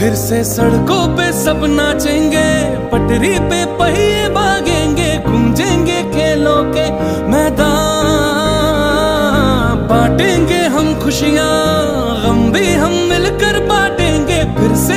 फिर से सड़कों पे सब नाचेंगे, पटरी पे पहिए भागेंगे, गूंजेंगे खेलों के मैदान, बांटेंगे हम खुशियाँ।